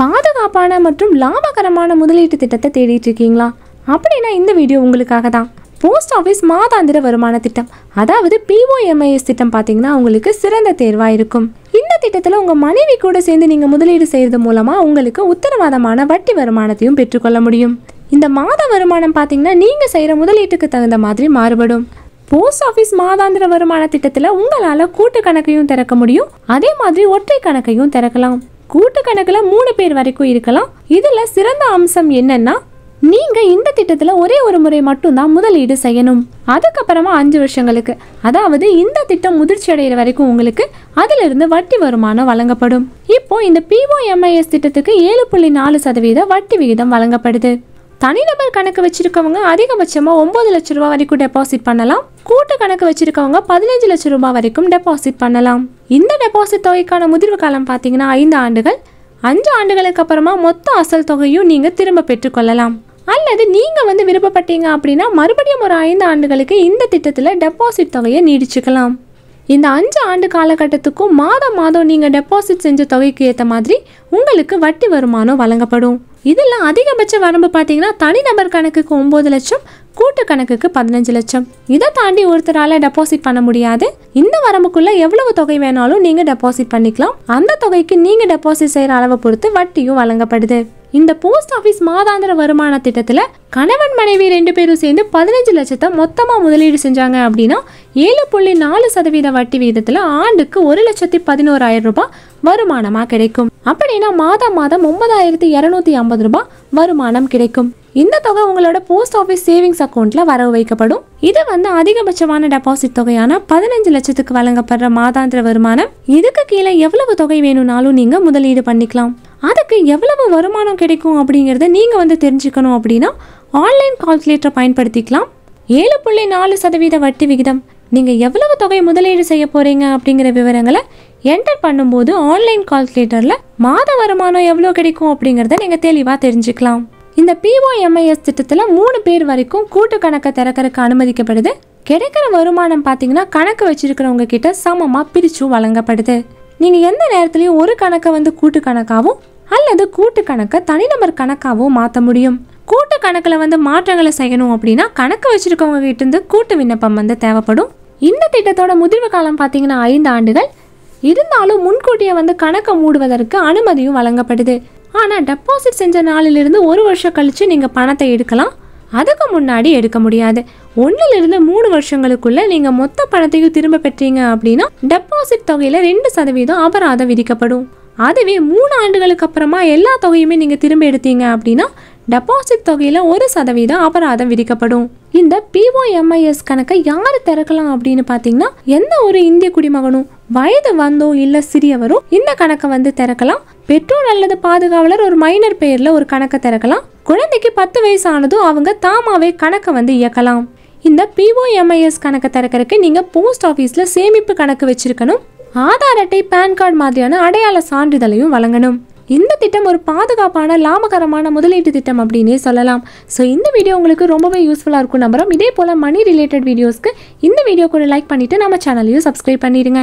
பாதுகாப்பான மற்றும் லாபகரமான முதலீட்டு திட்டத்தை தேடிட்டு இருக்கீங்களா? அப்படின்னா இந்த வீடியோ உங்களுக்காக தான் போஸ்ட் ஆஃபீஸ் மாதாந்திர வருமான திட்டம். அதாவது பிஓஎம்ஐஎஸ் திட்டம் பார்த்தீங்கன்னா உங்களுக்கு சிறந்த தேர்வாக இருக்கும். இந்த திட்டத்தில் உங்கள் மனைவி கூட சேர்ந்து நீங்கள் முதலீடு செய்கிறது மூலமாக உங்களுக்கு உத்தரவாதமான வட்டி வருமானத்தையும் பெற்றுக்கொள்ள முடியும். இந்த மாத வருமானம் பார்த்தீங்கன்னா நீங்கள் செய்கிற முதலீட்டுக்கு தகுந்த மாதிரி மாறுபடும். போஸ்ட் ஆஃபீஸ் மாதாந்திர வருமான திட்டத்தில் உங்களால் கூட்டு கணக்கையும் திறக்க முடியும். அதே மாதிரி ஒற்றை கணக்கையும் திறக்கலாம். கூட்டு கணக்கில் மூணு பேர் வரைக்கும் இருக்கலாம். இதில் சிறந்த அம்சம் என்னன்னா நீங்க இந்த திட்டத்துல ஒரே ஒரு முறை மட்டும்தான் முதலீடு செய்யணும். அதுக்கப்புறமா அஞ்சு வருஷங்களுக்கு. அதாவது இந்த திட்டம் முதிர்ச்சி அடைகிற வரைக்கும் உங்களுக்கு அதிலிருந்து வட்டி வருமானம் வழங்கப்படும். இப்போ இந்த பிஓஎம்ஐஎஸ் திட்டத்துக்கு ஏழு புள்ளி நாலு சதவீத வட்டி விகிதம் வழங்கப்படுது. தனிநபர் கணக்கு வச்சிருக்கவங்க அதிகபட்சமா ஒன்பது லட்ச ரூபாய் வரைக்கும் டெபாசிட் பண்ணலாம். கூட்டு கணக்கு வச்சிருக்கவங்க பதினஞ்சு லட்ச ரூபாய் வரைக்கும் டெபாசிட் பண்ணலாம். இந்த டெபாசிட் தொகைக்கான முதிர்வு காலம் பார்த்தீங்கன்னா ஐந்து ஆண்டுகள். அஞ்சு ஆண்டுகளுக்கு அப்புறமா மொத்த அசல் தொகையும் நீங்கள் திரும்ப பெற்றுக்கொள்ளலாம். அல்லது நீங்கள் வந்து விருப்பப்பட்டீங்க அப்படின்னா மறுபடியும் ஒரு ஐந்து ஆண்டுகளுக்கு இந்த திட்டத்தில் டெபாசிட் தொகையை நீடிச்சுக்கலாம். இந்த அஞ்சு ஆண்டு காலகட்டத்துக்கும் மாதம் மாதம் நீங்கள் டெபாசிட் செஞ்ச தொகைக்கு ஏற்ற மாதிரி உங்களுக்கு வட்டி வருமானம் வழங்கப்படும். இதெல்லாம் அதிகபட்ச வரம்பு பார்த்தீங்கன்னா தனிநபர் கணக்குக்கு ஒம்பது லட்சம் கூட்டு கணக்குக்கு பதினஞ்சு லட்சம். இதை தாண்டி ஒருத்தரால டெபாசிட் பண்ண முடியாது. இந்த வரம்புக்குள்ள எவ்வளவு தொகை வேணாலும் நீங்க டெபாசிட் பண்ணிக்கலாம். அந்த தொகைக்கு நீங்க டெபாசிட் செய்யற அளவை பொறுத்து வட்டியும் வழங்கப்படுது. இந்த போஸ்ட் ஆஃபீஸ் மாதாந்திர வருமான திட்டத்தில் கணவன் மனைவி ரெண்டு பேரும் சேர்ந்து பதினஞ்சு லட்சத்தை மொத்தமாக முதலீடு செஞ்சாங்க அப்படின்னா ஏழு புள்ளி நாலு சதவீத வட்டி வீதத்தில் ஆண்டுக்கு ஒரு லட்சத்தி பதினோராயிரம் ரூபாய் வருமானமாக கிடைக்கும். அப்படின்னா மாதம் மாதம் ஒன்பதாயிரத்தி இரநூத்தி ஐம்பது ரூபாய் வருமானம் கிடைக்கும். இந்த தொகை உங்களோட போஸ்ட் ஆஃபீஸ் சேவிங்ஸ் அக்கௌண்ட்ல வரவு வைக்கப்படும். இது வந்து அதிகபட்சமான டெபாசிட் தொகையான பதினஞ்சு லட்சத்துக்கு வழங்கப்படுற மாதாந்திர வருமானம். இதுக்கு கீழே எவ்வளவு தொகை வேணும்னாலும் நீங்க முதலீடு பண்ணிக்கலாம். அதுக்கு எவ்வளவு வருமானம் கிடைக்கும் அப்படிங்கிறத நீங்க வந்து தெரிஞ்சுக்கணும் அப்படின்னா ஆன்லைன் கால்குலேட்டர் பயன்படுத்திக்கலாம். ஏழு புள்ளி நாலு சதவீத வட்டி விகிதம். நீங்க எவ்வளவு தொகை முதலீடு செய்ய போறீங்க அப்படிங்கிற விவரங்களை என்டர் பண்ணும்போது ஆன்லைன் கால்குலேட்டர்ல மாத வருமானம் எவ்வளோ கிடைக்கும் அப்படிங்கிறத நீங்க தெளிவா தெரிஞ்சுக்கலாம். இந்த பிஓஎம்ஐஎஸ் திட்டத்தில் மூணு பேர் வரைக்கும் கூட்டு கணக்கை திறக்கிறதுக்கு அனுமதிக்கப்படுது. கிடைக்கிற வருமானம் பார்த்தீங்கன்னா கணக்கு வச்சிருக்கிறவங்க கிட்ட சமமாக பிரிச்சும் வழங்கப்படுது. நீங்கள் எந்த நேரத்துலையும் ஒரு கணக்கை வந்து கூட்டு கணக்காகவும் அல்லது கூட்டு கணக்கை தனிநபர் கணக்காகவும் மாற்ற முடியும். கூட்டு கணக்கில் வந்து மாற்றங்களை செய்யணும் அப்படின்னா கணக்கு வச்சிருக்கவங்க கிட்டேருந்து கூட்டு விண்ணப்பம் வந்து தேவைப்படும். இந்த திட்டத்தோட முதிர்வு காலம் பார்த்தீங்கன்னா ஐந்து ஆண்டுகள். இருந்தாலும் முன்கூட்டியே வந்து கணக்கை மூடுவதற்கு அனுமதியும் வழங்கப்படுது. ஆனால் டெபாசிட் செஞ்ச நாளிலிருந்து ஒரு வருஷம் கழித்து நீங்கள் பணத்தை எடுக்கலாம். அதுக்கு முன்னாடி எடுக்க முடியாது. ஒன்றிலிருந்து மூணு வருஷங்களுக்குள்ள நீங்கள் மொத்த பணத்தையும் திரும்ப பெற்றீங்க அப்படின்னா டெபாசிட் தொகையில் ரெண்டு சதவீதம் அபராதம் விதிக்கப்படும். அதுவே மூணு ஆண்டுகளுக்கு அப்புறமா எல்லா தொகையுமே நீங்கள் திரும்ப எடுத்தீங்க அப்படின்னா டெபாசிட் தொகையில் ஒரு சதவீதம் அபராதம் விதிக்கப்படும். இந்த பிஓஎம்ஐஎஸ் கணக்கை யார் திறக்கலாம் அப்படின்னு பார்த்தீங்கன்னா எந்த ஒரு இந்திய குடிமகனும் வயது வந்தோ இல்லை சிறியவரோ இந்த கணக்கை வந்து திறக்கலாம். பெற்றோர் அல்லது பாதுகாவலர் ஒரு மைனர் பெயரில் ஒரு கணக்கை திறக்கலாம். குழந்தைக்கு பத்து வயசு ஆனதும் அவங்க தாமாவே கணக்கை வந்து இயக்கலாம். இந்த பிஓஎம்ஐஎஸ் கணக்கை திறக்கறதுக்கு நீங்கள் போஸ்ட் ஆஃபீஸில் சேமிப்பு கணக்கு வச்சிருக்கணும். ஆதார் அட்டை பேன் கார்டு மாதிரியான அடையாள சான்றிதழையும் வழங்கணும். இந்த திட்டம் ஒரு பாதுகாப்பான லாபகரமான முதலீட்டு திட்டம் அப்படின்னே சொல்லலாம். ஸோ இந்த வீடியோ உங்களுக்கு ரொம்பவே யூஸ்ஃபுல்லாக இருக்கும் நம்புகிறோம் இதே போல் மணி ரிலேட்டட் வீடியோஸ்க்கு இந்த வீடியோ கூட லைக் பண்ணிவிட்டு நம்ம சேனலையும் சப்ஸ்கிரைப் பண்ணிடுங்க.